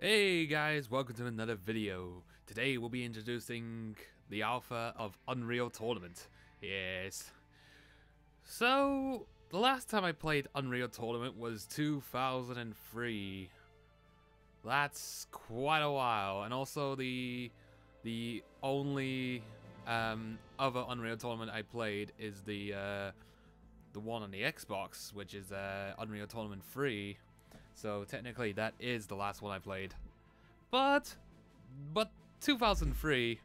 Hey guys, welcome to another video. Today we'll be introducing the alpha of Unreal Tournament. Yes. So, the last time I played Unreal Tournament was 2003. That's quite a while. And also the the only um, other Unreal Tournament I played is the uh, the one on the Xbox, which is uh, Unreal Tournament 3. So technically that is the last one I played. But but 2003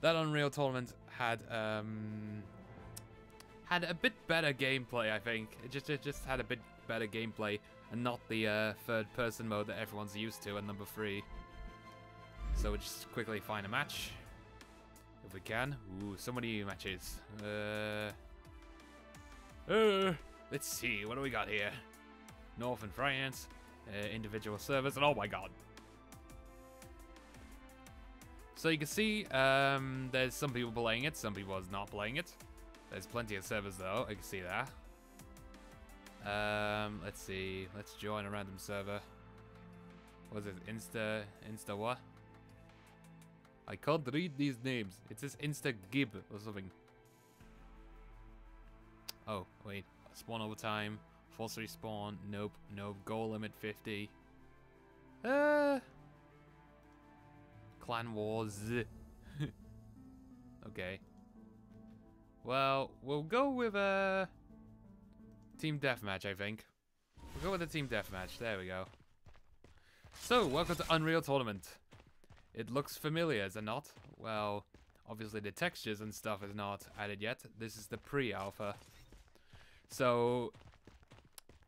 that Unreal Tournament had um had a bit better gameplay, I think. It just it just had a bit better gameplay and not the uh, third person mode that everyone's used to in number 3. So we'll just quickly find a match if we can. Ooh, so many matches. Uh uh, let's see, what do we got here? North and France, uh, individual servers, and oh my god. So you can see um, there's some people playing it, some people is not playing it. There's plenty of servers though, I can see that. Um, let's see, let's join a random server. What is it, Insta, Insta what? I can't read these names. It says Insta Gib or something. Oh, wait. Spawn over time. False respawn. Nope. Nope. Goal limit 50. Uh. Clan Wars. okay. Well, we'll go with a uh, team deathmatch, I think. We'll go with the team deathmatch. There we go. So, welcome to Unreal Tournament. It looks familiar, is it not? Well, obviously the textures and stuff is not added yet. This is the pre-alpha. So,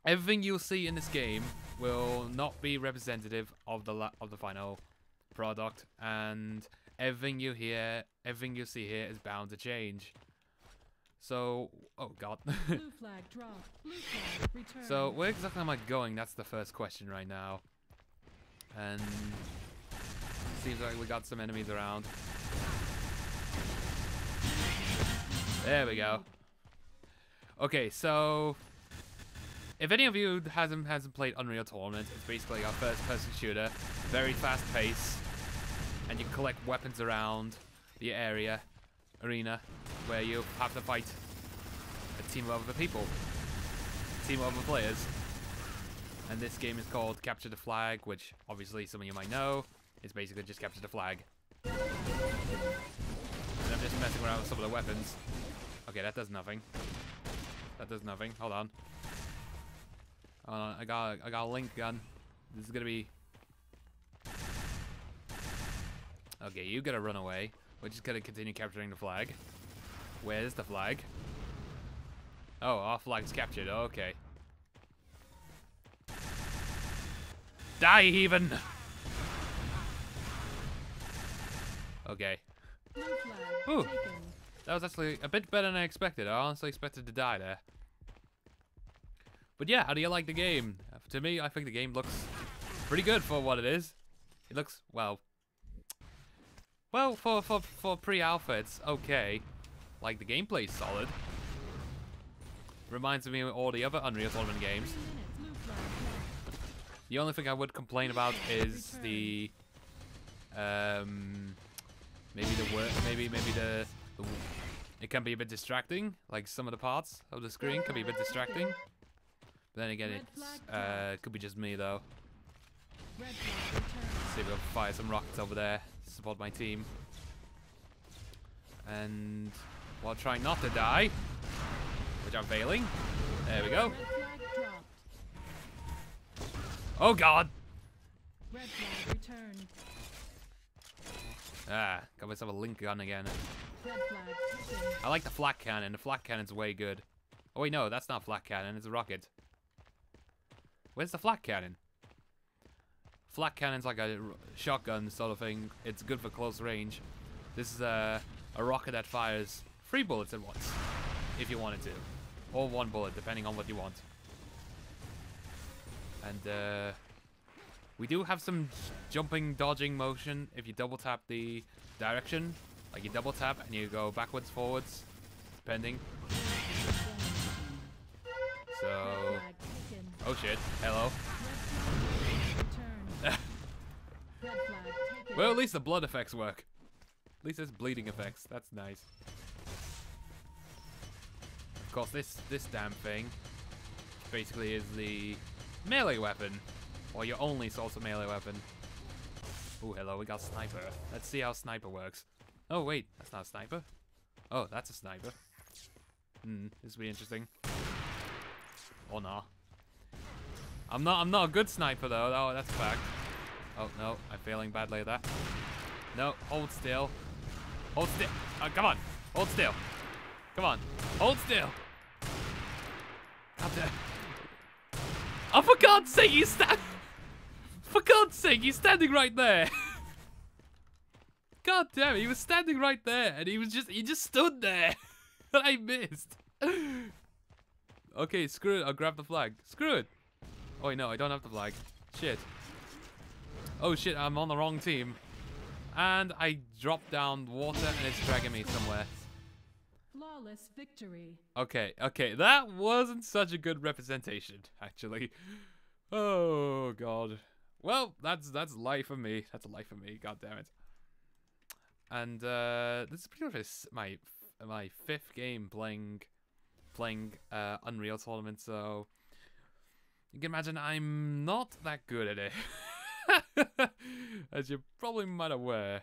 everything you'll see in this game will not be representative of the of the final product, and everything you hear, everything you see here is bound to change. So, oh god. Blue flag drop. Blue flag return. so, where exactly am I going? That's the first question right now. And seems like we got some enemies around. There we go. Okay, so if any of you hasn't hasn't played Unreal Tournament, it's basically a first-person shooter, very fast pace, and you collect weapons around the area, arena, where you have to fight a team of other people, a team of other players. And this game is called Capture the Flag, which obviously some of you might know. It's basically just capture the flag. And I'm just messing around with some of the weapons. Okay, that does nothing. That does nothing. Hold on. I got I got a link gun. This is gonna be. Okay, you gotta run away. We're just gonna continue capturing the flag. Where's the flag? Oh, our flag's captured. Okay. Die, even. Okay. Ooh. That was actually a bit better than I expected. I honestly expected to die there. But yeah, how do you like the game? To me, I think the game looks pretty good for what it is. It looks, well... Well, for, for, for pre-alpha, it's okay. Like, the gameplay's solid. Reminds me of all the other Unreal Tournament games. The only thing I would complain about is the... Um... Maybe the work, maybe maybe the, the, it can be a bit distracting. Like some of the parts of the screen can be a bit distracting. But then again, flag uh, could be just me though. See if we'll fire some rockets over there to support my team. And while trying not to die, which I'm failing. There we go. Red flag dropped. Oh god! Red flag returned. Ah, got myself a link gun again. Red flag taken. I like the flak cannon. The flak cannon's way good. Oh wait, no, that's not flak cannon. It's a rocket. Where's the flak cannon? Flak cannon's like a shotgun sort of thing. It's good for close range. This is a, a rocket that fires three bullets at once, if you wanted to, or one bullet, depending on what you want. And uh, we do have some jumping, dodging motion if you double tap the direction. Like you double tap and you go backwards, forwards, depending. So. Oh shit, hello. Red flag returned. Well, at least the blood effects work. At least there's bleeding effects. That's nice. Of course, this this damn thing basically is the melee weapon, or your only source of melee weapon. Oh, hello, we got sniper. Let's see how sniper works. Oh wait, that's not a sniper. Oh, that's a sniper. Hmm, this will be interesting. Or not. I'm not. I'm not a good sniper though. Oh, that's a fact. Oh no, I'm failing badly there. No, hold still. Hold still. Oh, come on, hold still. Come on, hold still. God damn. Oh, for God's sake, you stand. For God's sake, he's standing right there. God damn it, he was standing right there, and he was just he just stood there, and I missed. okay, screw it. I'll grab the flag. Screw it. Oh wait, no, I don't have the flag. Shit. Oh shit, I'm on the wrong team. And I dropped down water and it's dragging me somewhere. Flawless victory. Okay, okay, that wasn't such a good representation, actually. Oh god. Well, that's that's life for me. That's a life for me. God damn it. And uh, this is pretty much my my fifth game playing playing uh, Unreal Tournament, so you can imagine I'm not that good at it, as you probably might aware.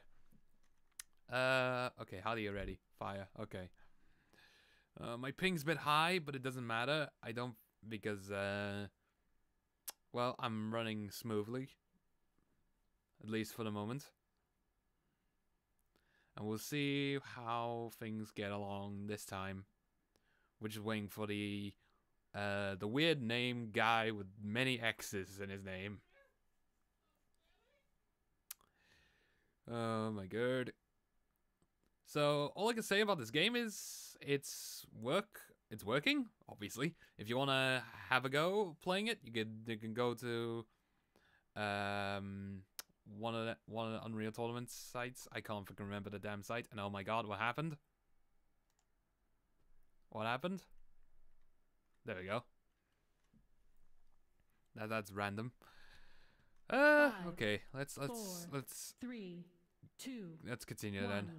Uh, okay, how are you ready? Fire. Okay. Uh, my ping's a bit high, but it doesn't matter. I don't because uh, well, I'm running smoothly, at least for the moment. And we'll see how things get along this time. We're just waiting for the uh, the weird name guy with many X's in his name. Oh my god. So all I can say about this game is it's work. It's working. Obviously, if you want to have a go playing it, you can you can go to um one of the, one of the Unreal Tournament sites. I can't fucking remember the damn site. And oh my god, what happened? What happened? There we go. That that's random. Uh, Five, okay. Let's let's four, let's Three, two, let's continue one. then.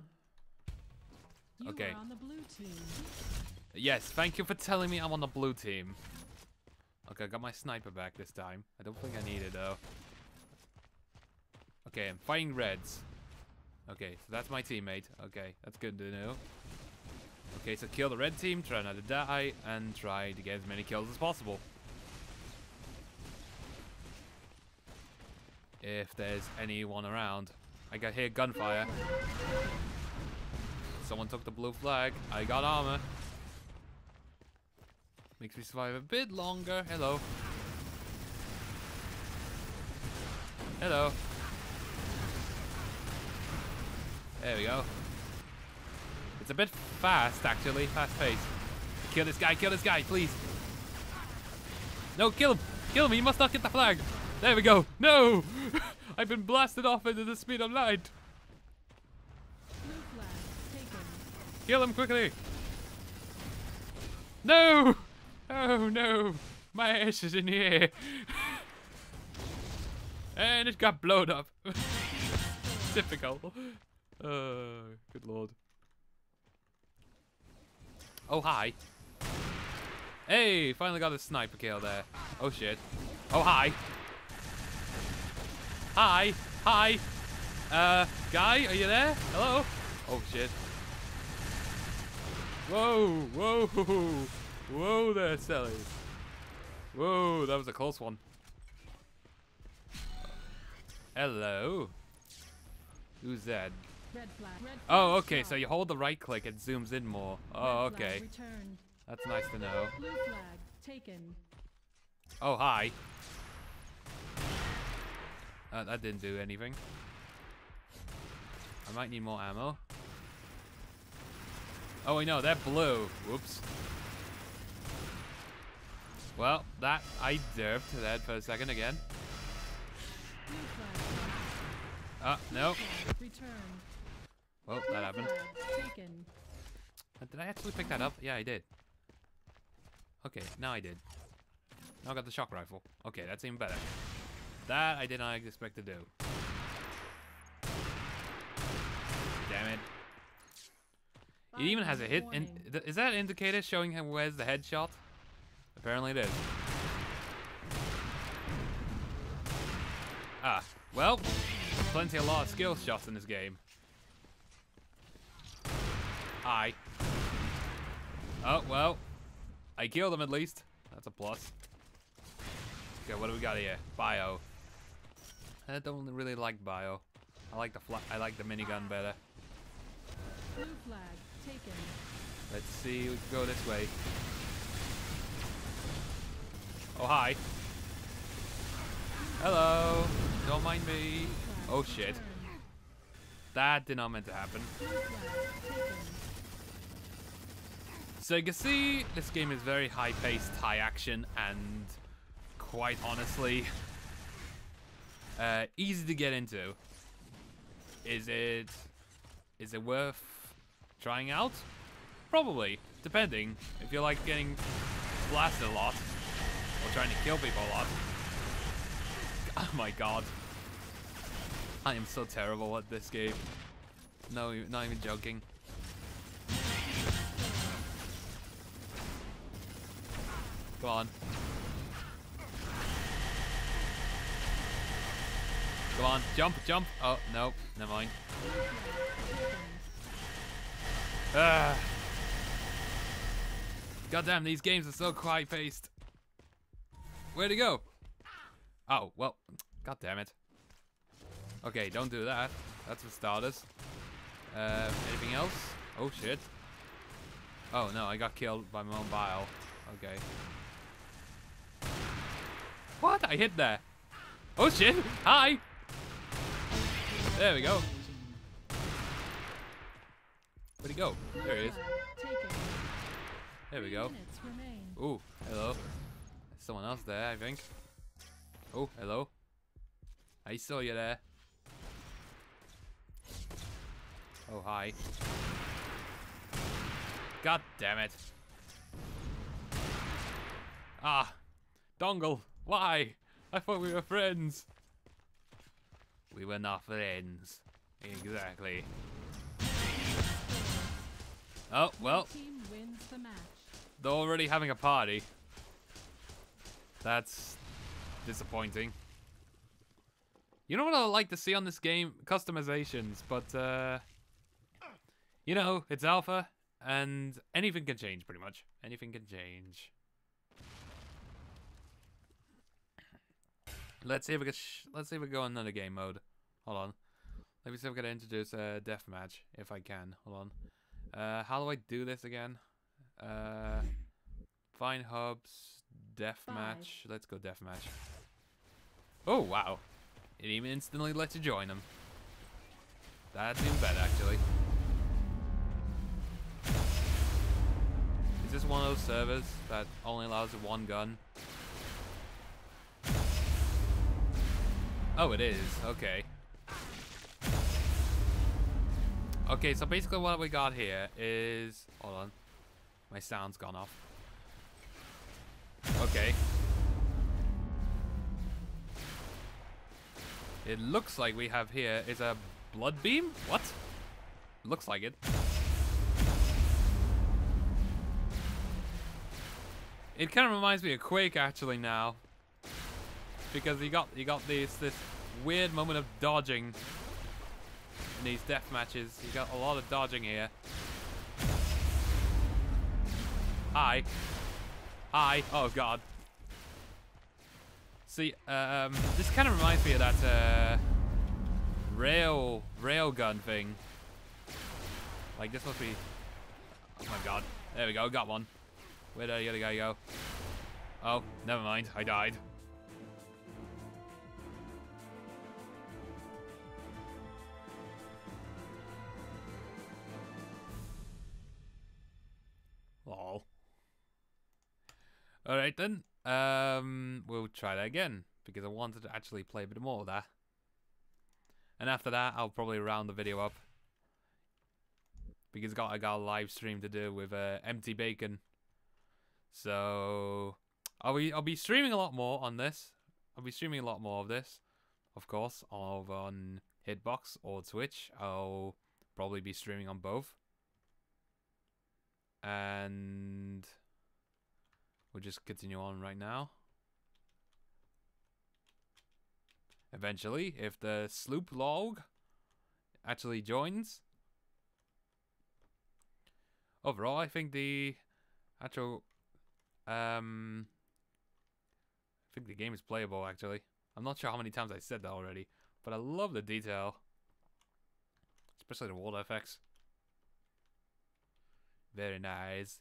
You Okay. are on the blue team. Yes, thank you for telling me I'm on the blue team. Okay, I got my sniper back this time. I don't think I need it though. Okay, I'm fighting reds. Okay, so that's my teammate. Okay, that's good to know. Okay, so kill the red team, try not to die, and try to get as many kills as possible. If there's anyone around. I got hear gunfire. Someone took the blue flag. I got armor. Makes me survive a bit longer. Hello. Hello. There we go. It's a bit fast, actually. Fast pace. Kill this guy, kill this guy, please. No, kill him. Kill him. He must not get the flag. There we go. No! I've been blasted off into the speed of light. Kill him quickly. No! Oh no! My ass is in the air. and it got blown up. Typical. Uh, good lord. Oh, hi. Hey, finally got a sniper kill there. Oh shit. Oh, hi. Hi. Hi. Uh, guy, are you there? Hello? Oh shit. Whoa, whoa, whoa there, Sally. Whoa, that was a close one. Hello. Who's that? Red flag. Red Oh, okay, so you hold the right click, it zooms in more. Oh, okay. That's nice to know. Blue flag taken. Oh, hi. Uh, that didn't do anything. I might need more ammo. Oh, wait, know, they're blue. Whoops. Well, that, I derped that for a second again. Flag. Uh, no. Well, that happened. Uh, Did I actually pick that up? Yeah, I did. Okay, now I did. Now I got the shock rifle. Okay, that's even better. That I did not expect to do. damn it. It even has a hit. In, is that an indicator showing him where's the headshot? Apparently it is. Ah, well, plenty a lot of skill shots in this game. Hi. Oh, well, I killed him at least. That's a plus. Okay, what do we got here? Bio. I don't really like bio. I like the fla- I like the minigun better. Blue flag taken. Let's see, we can go this way. Oh, hi. Hello. Don't mind me. Oh, shit. That did not meant to happen. So you can see this game is very high paced, high action, and quite honestly, uh, easy to get into. Is it is it worth trying out? Probably, depending. If you like getting blasted a lot or trying to kill people a lot. Oh my god. I am so terrible at this game. No, not even joking. Come on. Come on, jump, jump. Oh, no, never mind. Ah. Goddamn, these games are so quiet paced. Where'd he go? Oh, well, god damn it. Okay, don't do that. That's for starters. Uh, anything else? Oh shit. Oh no, I got killed by my own bile. Okay. What? I hit there. Oh shit! Hi! There we go. Where'd he go? There he is. There we go. Ooh, hello. There's someone else there, I think. Oh, hello. I saw you there. Oh, hi. God damn it. Ah, Dongle, why? I thought we were friends. We were not friends. Exactly. Oh, well, Team wins the match. they're already having a party. That's disappointing. You know what I like to see on this game? Customizations, but uh you know, it's alpha and anything can change pretty much. Anything can change. Let's see if we can sh- let's see if we go another game mode. Hold on. Let me see if I can introduce a deathmatch if I can. Hold on. Uh how do I do this again? Uh Find hubs, deathmatch. Let's go deathmatch. Oh wow! It even instantly lets you join them. That's even better, actually. Is this one of those servers that only allows one gun? Oh, it is. Okay. Okay, so basically what we got here is... Hold on. My sound's gone off. Okay. It looks like we have here is a blood beam? What? Looks like it. It kind of reminds me of Quake actually now. Because he got you got this this weird moment of dodging in these death matches. You got a lot of dodging here. Hi. Hi. Oh god. See, um, this kind of reminds me of that uh, rail railgun thing. Like this must be. Oh my god. There we go. Got one. Where did the other guy go? Oh, never mind. I died. Alright then. Um, we'll try that again because I wanted to actually play a bit more of that. And after that, I'll probably round the video up because I got I got a live stream to do with uh, Empty Bacon. So I'll be I'll be streaming a lot more on this. I'll be streaming a lot more of this, of course, over on Hitbox or Twitch. I'll probably be streaming on both. And we'll just continue on right now. Eventually, if the sloop log actually joins. Overall, I think the actual um I think the game is playable actually. I'm not sure how many times I said that already, but I love the detail. Especially the water effects. Very nice.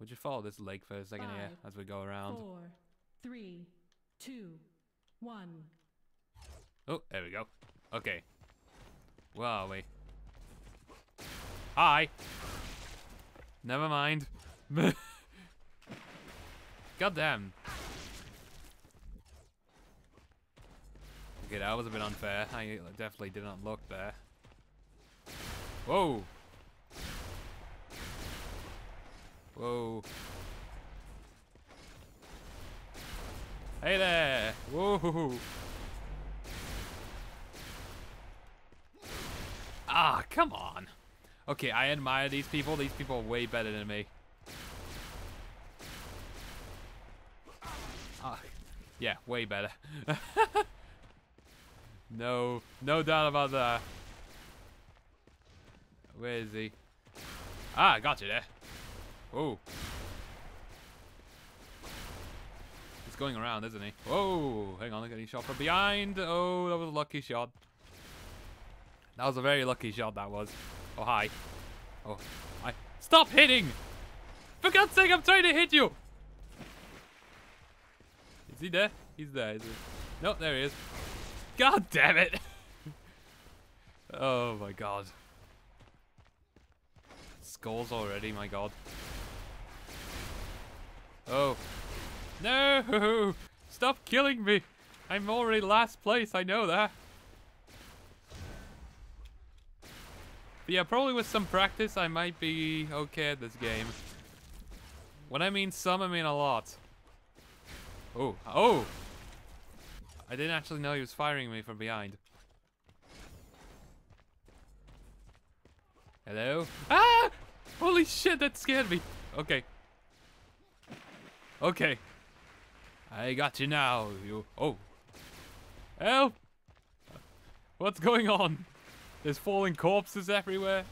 Would you follow this lake for a second here as we go around? Four, three, two, one. Oh, there we go. Okay. Where are we? Hi. Never mind. God damn. Okay, that was a bit unfair. I definitely did not look there. Whoa. Whoa. Hey there. Whoa. Ah, come on. Okay, I admire these people. These people are way better than me. Ah, yeah, way better. no, no doubt about that. Where is he? Ah, got you there. Whoa. He's going around, isn't he? Whoa, hang on, I'm getting shot from behind. Oh, that was a lucky shot. That was a very lucky shot, that was. Oh, hi. Oh, I. Stop hitting! For God's sake, I'm trying to hit you! Is he there? He's there, is he? No, there he is. God damn it! oh my god. Scores already, my god. Oh. No! Stop killing me! I'm already last place, I know that. But yeah, probably with some practice, I might be okay at this game. When I mean some, I mean a lot. Oh, oh! I didn't actually know he was firing me from behind. Hello? Ah! Holy shit, that scared me. Okay. Okay. I got you now, you. Oh. Help! What's going on? There's falling corpses everywhere.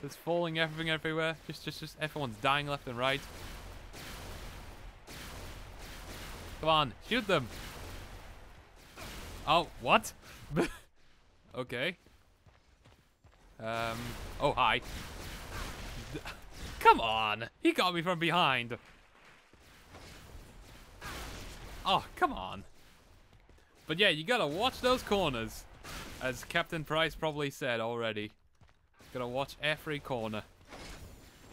There's falling everything everywhere. Just, just, just everyone's dying left and right. Come on, shoot them. Oh, what? okay. Um. Oh, hi. Come on, he got me from behind. Oh, come on. But yeah, you gotta watch those corners. As Captain Price probably said already. Gotta watch every corner.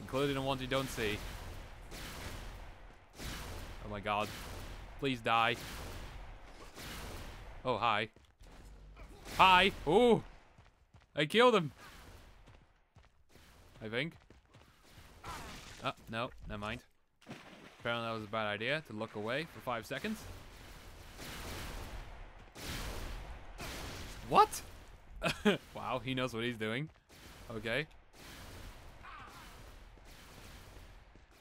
Including the ones you don't see. Oh my god. Please die. Oh, hi. Hi! Oh! I killed him! I think. Oh, no, never mind. Apparently that was a bad idea to look away for five seconds. What? wow, he knows what he's doing. Okay.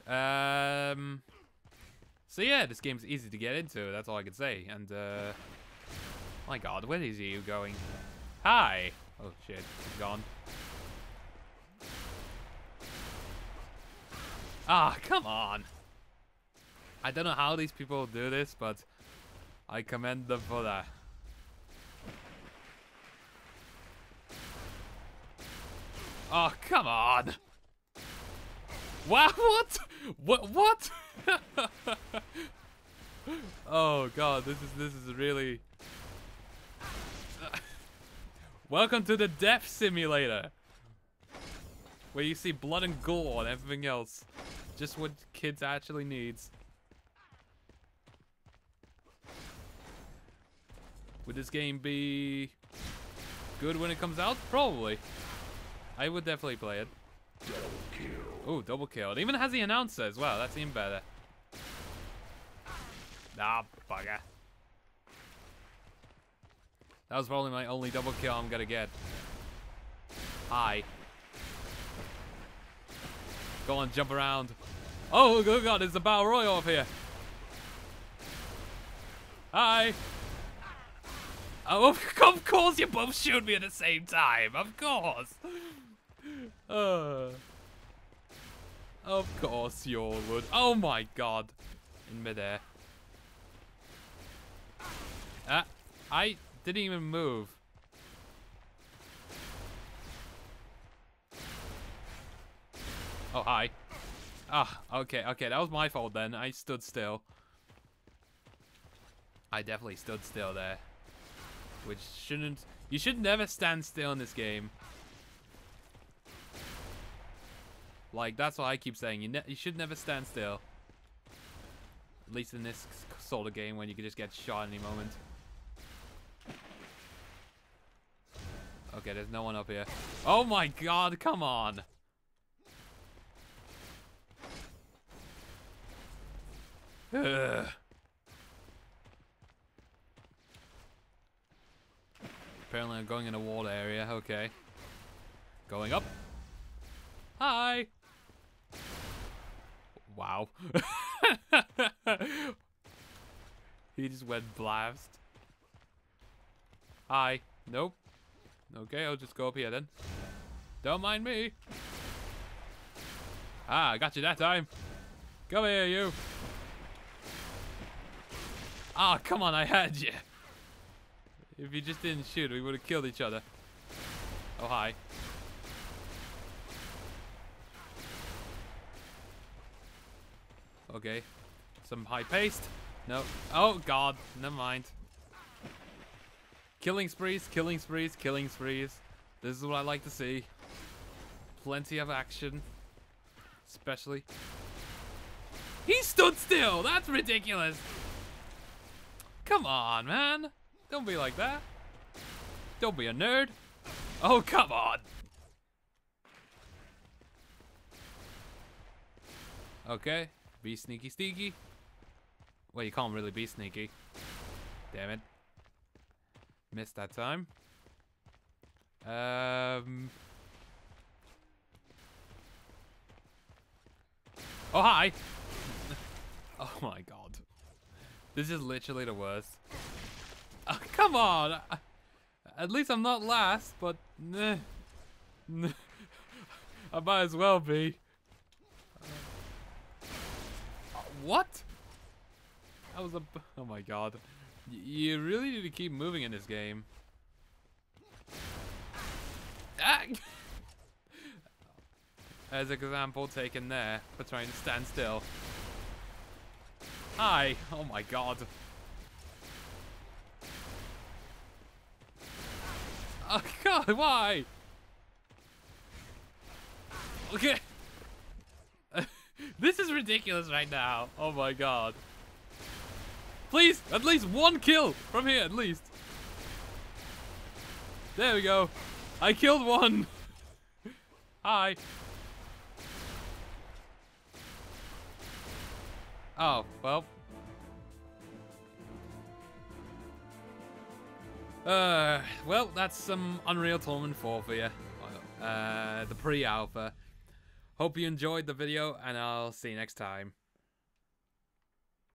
Um. So yeah, this game's easy to get into. That's all I can say. And uh, my God, where is he going? Hi. Oh shit, he's gone. Ah, come on. I don't know how these people do this, but I commend them for that. Oh, come on. Wow, what? What? What? oh god, this is this is really. Welcome to the death simulator, where you see blood and gore and everything else, just what kids actually needs. Would this game be good when it comes out? Probably. I would definitely play it. Oh, double kill. It even has the announcer as well. That's even better. Ah, bugger. That was probably my only double kill I'm gonna get. Hi. Go on, jump around. Oh, good god, there's a battle royal up here. Hi. Oh, of course you both shoot me at the same time. Of course. Uh, of course you all would. Oh my god. In midair. Ah, I didn't even move. Oh, hi. Ah, okay, okay, that was my fault then. I stood still. I definitely stood still there. Which shouldn't... You should never stand still in this game. Like, that's what I keep saying. You, you should never stand still. At least in this sort of game when you can just get shot any moment. Okay, there's no one up here. Oh my god, come on! Ugh. Apparently I'm going in a walled area, okay. Going up. Hi! Wow. he just went blast. Hi. Nope. Okay, I'll just go up here then. Don't mind me. Ah, I got you that time. Come here, you. Ah, oh, come on, I had you. If you just didn't shoot, we would have killed each other. Oh, hi. Okay. Some high paste. No. Oh, God. Never mind. Killing sprees, killing sprees, killing sprees. This is what I like to see. Plenty of action. Especially. He stood still! That's ridiculous! Come on, man. Don't be like that. Don't be a nerd. Oh, come on. Okay. Be sneaky sneaky. Well, you can't really be sneaky. Damn it. Missed that time. Um... Oh, hi! oh my god. This is literally the worst. Oh, come on! At least I'm not last, but... Nah, I might as well be. Uh, what? That was a... Oh my god. Y you really need to keep moving in this game. Ah! As example taken there for trying to stand still. Hi. Oh my god. Oh god, why? Okay. this is ridiculous right now. Oh my god. Please, at least one kill from here, at least. There we go. I killed one. Hi. Oh, well. Uh, well, that's some Unreal Tournament 4 for you. Uh, the pre-alpha. Hope you enjoyed the video, and I'll see you next time.